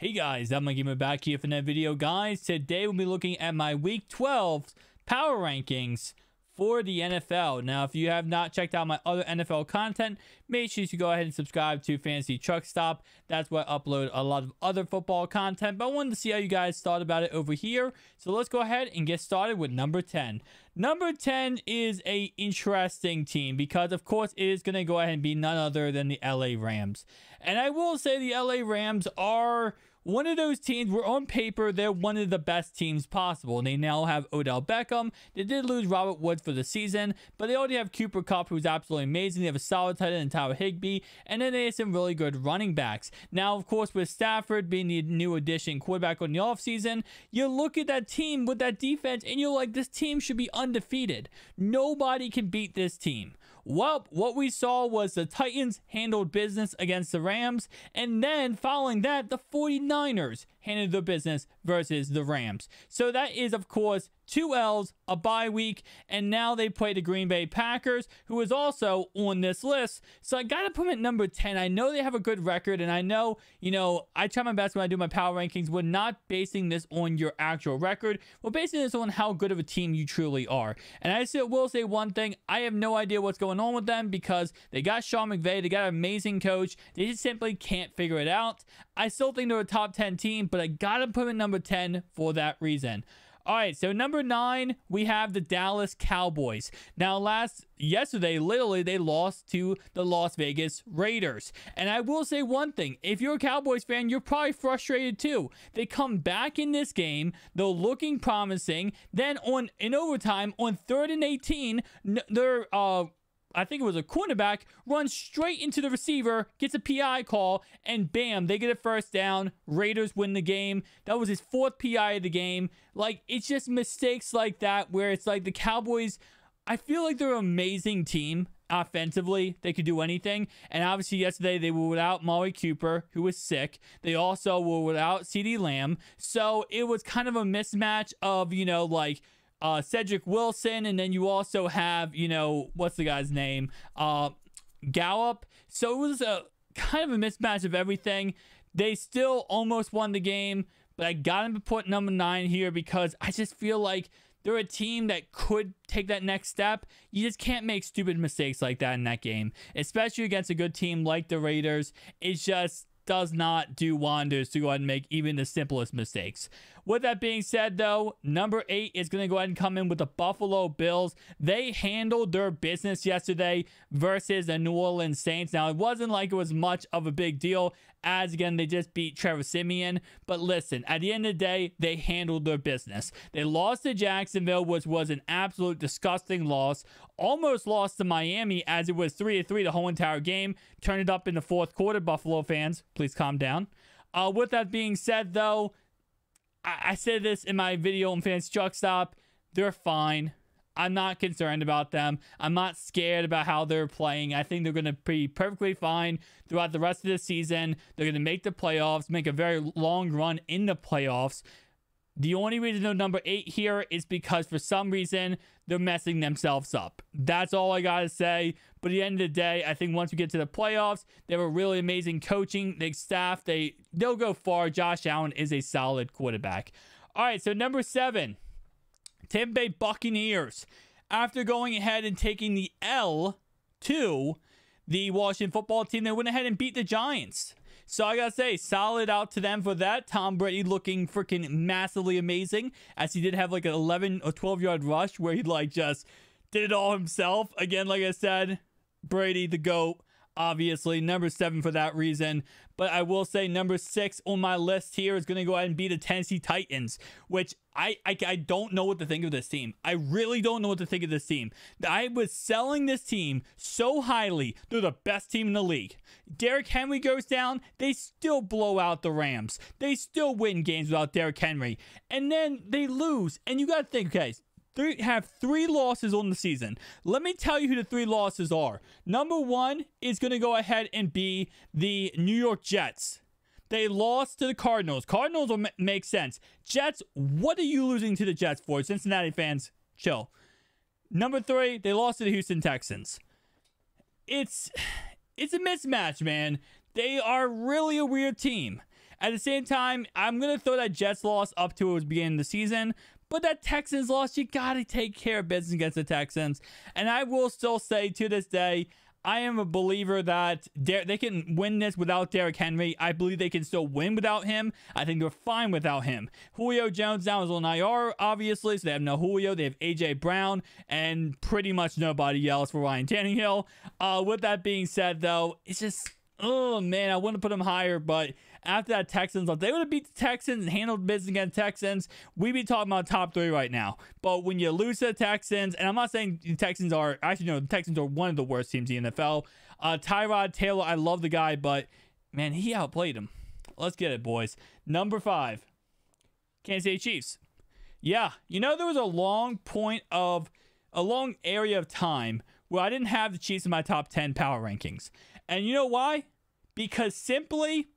Hey guys, I'm Gamer back here for another video. Guys, today we'll be looking at my Week 12 power rankings for the NFL. Now, if you have not checked out my other NFL content, make sure you go ahead and subscribe to Fantasy Truck Stop. That's where I upload a lot of other football content, but I wanted to see how you guys thought about it over here. So let's go ahead and get started with number 10. Number 10 is a interesting team because, of course, it is going to go ahead and be none other than the LA Rams. And I will say the LA Rams are one of those teams were on paper they're one of the best teams possible. They now have Odell Beckham. They did lose Robert Woods for the season, but they already have Cooper Kupp, who's absolutely amazing. They have a solid tight end in Tyler Higbee, and then they have some really good running backs. Now, of course, with Stafford being the new addition quarterback on the offseason, you look at that team with that defense and you're like, this team should be undefeated. Nobody can beat this team. Well, what we saw was the Titans handled business against the Rams, and then following that, the 49ers handled the business versus the Rams. So that is, of course, two L's, a bye week, and now they play the Green Bay Packers, who is also on this list. So I got to put them at number 10. I know they have a good record, and I know, you know, I try my best when I do my power rankings. We're not basing this on your actual record. We're basing this on how good of a team you truly are. And I still will say one thing. I have no idea what's going on with them because they got Sean McVay. They got an amazing coach. They just simply can't figure it out. I still think they're a top 10 team, but I got to put them number 10 for that reason. All right, so number nine, we have the Dallas Cowboys. Now, last yesterday, literally, they lost to the Las Vegas Raiders. And I will say one thing if you're a Cowboys fan, you're probably frustrated too. They come back in this game, they're looking promising. Then, on in overtime, on third and 18, they're uh, I think it was a cornerback, runs straight into the receiver, gets a PI call, and bam, they get a first down. Raiders win the game. That was his fourth PI of the game. Like, it's just mistakes like that where it's like the Cowboys, I feel like they're an amazing team offensively. They could do anything. And obviously, yesterday they were without Amari Cooper, who was sick. They also were without CeeDee Lamb. So it was kind of a mismatch of, you know, like, uh, Cedric Wilson, and then you also have, you know, what's the guy's name? Uh, Gallup. So it was a kind of a mismatch of everything. They still almost won the game, but I got him to put number nine here because I just feel like they're a team that could take that next step. You just can't make stupid mistakes like that in that game, especially against a good team like the Raiders. It's just does not do wonders to go ahead and make even the simplest mistakes. With that being said, though, number eight is going to go ahead and come in with the Buffalo Bills. They handled their business yesterday versus the New Orleans Saints. Now, it wasn't like it was much of a big deal, as again, they just beat Trevor Siemian. But listen, at the end of the day, they handled their business. They lost to Jacksonville, which was an absolute disgusting loss. Almost lost to Miami as it was 3 3 the whole entire game. Turned it up in the fourth quarter, Buffalo fans. Please calm down. Uh, with that being said, though, I, I said this in my video on Fans Truck Stop. They're fine. I'm not concerned about them. I'm not scared about how they're playing. I think they're going to be perfectly fine throughout the rest of the season. They're going to make the playoffs, make a very long run in the playoffs. The only reason they're number eight here is because for some reason they're messing themselves up. That's all I gotta say. But at the end of the day, I think once we get to the playoffs, they have a really amazing coaching, they staff, they they'll go far. Josh Allen is a solid quarterback. All right, so number seven, Tampa Bay Buccaneers. After going ahead and taking the L to the Washington football team, they went ahead and beat the Giants. So I gotta say, solid out to them for that. Tom Brady looking freaking massively amazing, as he did have like an 11 or 12 yard rush where he like just did it all himself. Again, like I said, Brady the GOAT obviously. Number seven for that reason. But I will say number six on my list here is going to go ahead and be the Tennessee Titans, which I, I, I don't know what to think of this team. I really don't know what to think of this team. I was selling this team so highly. They're the best team in the league. Derrick Henry goes down. They still blow out the Rams. They still win games without Derrick Henry. And then they lose. And you got to think, okay, three, have three losses on the season. Let me tell you who the three losses are. Number one is going to go ahead and be the New York Jets. They lost to the Cardinals. Cardinals will make sense. Jets, what are you losing to the Jets for? Cincinnati fans, chill. Number three, they lost to the Houston Texans. It's it's a mismatch, man. They are really a weird team. At the same time, I'm going to throw that Jets loss up to it beginning of the season. But that Texans loss, you got to take care of business against the Texans. And I will still say to this day, I am a believer that Der- they can win this without Derrick Henry. I believe they can still win without him. I think they're fine without him. Julio Jones now is on IR, obviously, so they have no Julio. They have AJ Brown and pretty much nobody else for Ryan Tannehill. Uh, with that being said, though, it's just oh man, I to put them higher, but after that Texans, they would have beat the Texans and handled business against Texans, we'd be talking about top three right now. But when you lose to the Texans, and I'm not saying the Texans are actually no, the Texans are one of the worst teams in the NFL. Uh, Tyrod Taylor, I love the guy, but man, he outplayed him. Let's get it, boys. Number five, Kansas City Chiefs. Yeah, you know there was a long point of a long area of time where I didn't have the Chiefs in my top 10 power rankings. And you know why? Because simply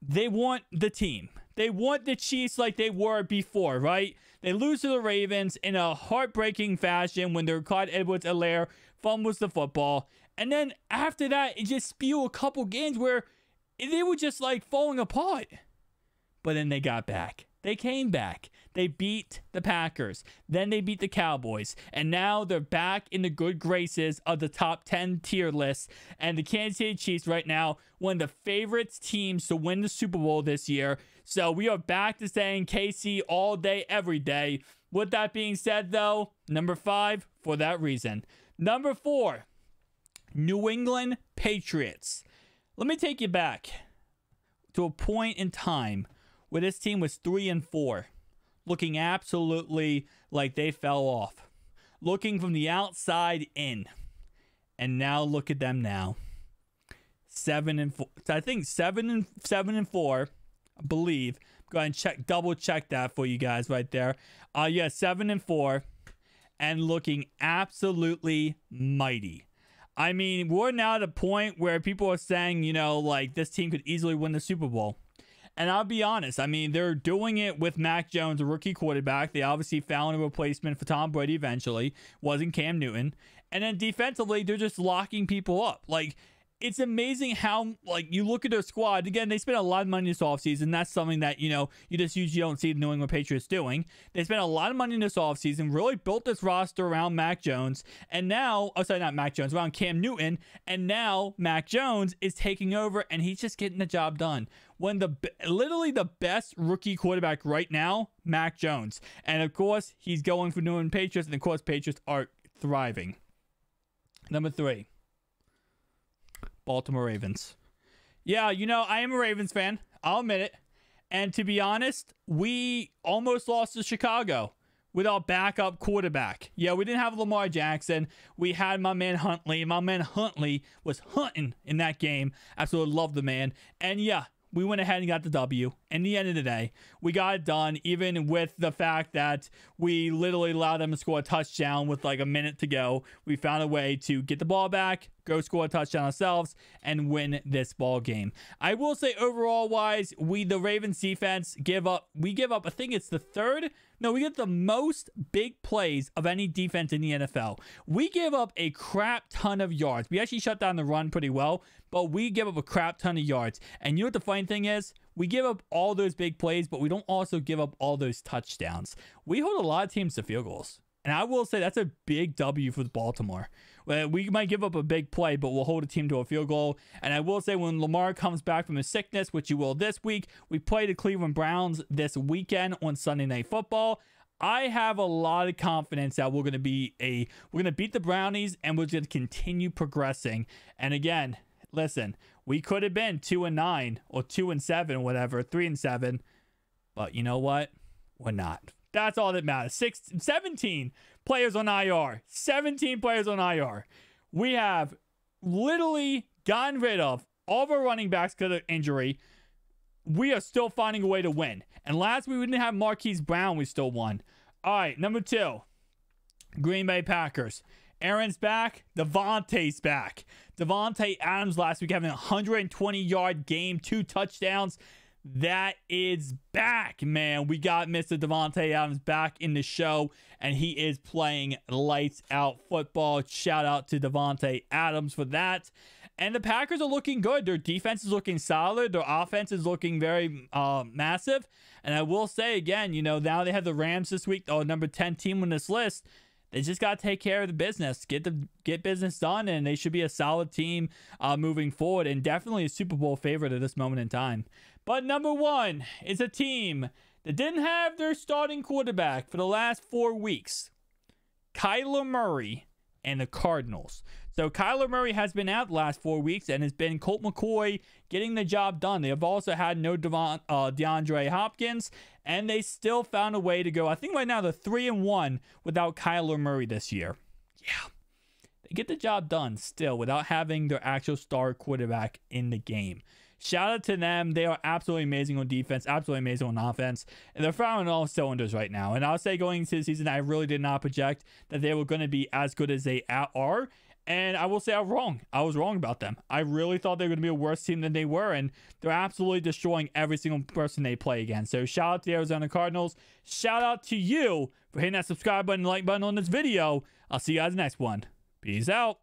they want the team. They want the Chiefs like they were before, right? They lose to the Ravens in a heartbreaking fashion when their Clyde Edwards-Helaire fumbles the football. And then after that, it just spew a couple games where they were just like falling apart. But then they got back. They came back. They beat the Packers. Then they beat the Cowboys. And now they're back in the good graces of the top 10 tier list. And the Kansas City Chiefs, right now, one of the favorites teams to win the Super Bowl this year. So we are back to saying KC all day, every day. With that being said, though, number five, for that reason. Number four, New England Patriots. Let me take you back to a point in time where this team was three and four, looking absolutely like they fell off, looking from the outside in. And now look at them now. Seven and four. I think seven and seven and four, I believe. Go ahead and check, double check that for you guys right there. Uh, yeah, seven and four, and looking absolutely mighty. I mean, we're now at a point where people are saying, you know, like this team could easily win the Super Bowl. And I'll be honest, I mean, they're doing it with Mac Jones, a rookie quarterback. They obviously found a replacement for Tom Brady eventually, wasn't Cam Newton. And then defensively, they're just locking people up. Like, it's amazing how like you look at their squad. Again they spent a lot of money this offseason. That's something that you know you just usually don't see new england patriots doing. They spent a lot of money in this offseason really built this roster around mac jones and now oh sorry not mac jones around cam newton and now mac jones is taking over and he's just getting the job done. When the literally the best rookie quarterback right now mac jones. And of course he's going for new england patriots and of course patriots are thriving. Number three Baltimore Ravens. Yeah, you know, I am a Ravens fan. I'll admit it. And to be honest, we almost lost to Chicago with our backup quarterback. Yeah, we didn't have Lamar Jackson. We had my man Huntley. My man Huntley was hunting in that game. Absolutely love the man. And yeah, we went ahead and got the W. In the end of the day, we got it done, even with the fact that we literally allowed them to score a touchdown with like a minute to go. We found a way to get the ball back, go score a touchdown ourselves, and win this ball game. I will say overall wise, we the Ravens defense give up. We give up. I think it's the third. No, we get the most big plays of any defense in the NFL. We give up a crap ton of yards. We actually shut down the run pretty well, but we give up a crap ton of yards. And you know what the funny thing is? We give up all those big plays, but we don't also give up all those touchdowns. We hold a lot of teams to field goals. And I will say that's a big W for Baltimore. Uh, we might give up a big play, but we'll hold a team to a field goal. And I will say when Lamar comes back from his sickness, which he will this week, we play the Cleveland Browns this weekend on Sunday Night Football. I have a lot of confidence that we're going to be a we're going to beat the Brownies and we're going to continue progressing. And again, listen, we could have been 2 and 9 or 2 and 7 whatever, 3 and 7. But you know what? We're not. That's all that matters. Six, 17 players on IR. 17 players on IR. We have literally gotten rid of all of our running backs because of injury. We are still finding a way to win. And last week we didn't have Marquise Brown. We still won. All right, number two, Green Bay Packers. Aaron's back. Davante's back. Davante Adams last week having a 120 yard game, two touchdowns that is back, man. We got Mr. Davante Adams back in the show, and he is playing lights out football. Shout out to Davante Adams for that. And the Packers are looking good. Their defense is looking solid. Their offense is looking very uh, massive. And I will say again, you know, now they have the Rams this week, oh, number 10 team on this list. They just got to take care of the business, get the get business done, and they should be a solid team uh, moving forward, and definitely a Super Bowl favorite at this moment in time. But number one is a team that didn't have their starting quarterback for the last four weeks, Kyler Murray and the Cardinals. So Kyler Murray has been out the last four weeks and has been Colt McCoy getting the job done. They have also had no Devon, uh, DeAndre Hopkins, and they still found a way to go. I think right now they're three and one without Kyler Murray this year. Yeah, they get the job done still without having their actual star quarterback in the game. Shout out to them. They are absolutely amazing on defense, absolutely amazing on offense. And they're firing all cylinders right now. And I'll say going into the season, I really did not project that they were going to be as good as they are. And I will say I was wrong. I was wrong about them. I really thought they were going to be a worse team than they were. And they're absolutely destroying every single person they play against. So shout out to the Arizona Cardinals. Shout out to you for hitting that subscribe button, like button on this video. I'll see you guys next one. Peace out.